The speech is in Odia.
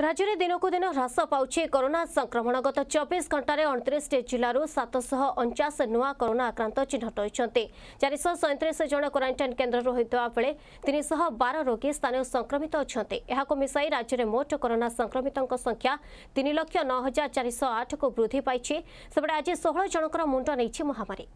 ରାଜ୍ୟରେ ଦିନକୁ ଦିନ ହ୍ରାସ ପାଉଛି କରୋନା ସଂକ୍ରମଣ। ଗତ ଚବିଶ ଘଣ୍ଟାରେ ଅଣତିରିଶଟି ଜିଲ୍ଲାରୁ ସାତଶହ ଅଣଚାଶ ନୂଆ କରୋନା ଆକ୍ରାନ୍ତ ଚିହ୍ନଟ ହୋଇଛନ୍ତି। ଚାରିଶହ ସଇଁତିରିଶ ଜଣ କ୍ୱାରେଣ୍ଟାଇନ୍ କେନ୍ଦ୍ରରୁ ହୋଇଥିବା ବେଳେ ତିନିଶହ ବାର ରୋଗୀ ସ୍ଥାନୀୟ ସଂକ୍ରମିତ ଅଛନ୍ତି। ଏହାକୁ ମିଶାଇ ରାଜ୍ୟରେ ମୋଟ କରୋନା ସଂକ୍ରମିତଙ୍କ ସଂଖ୍ୟା ତିନି ଲକ୍ଷ ନଅ ହଜାର ଚାରିଶହ ଆଠକୁ ବୃଦ୍ଧି ପାଇଛି। ସେପଟେ ଆଜି ଷୋହଳ ଜଣଙ୍କର ମୁଣ୍ଡ ନେଇଛି ମହାମାରୀ।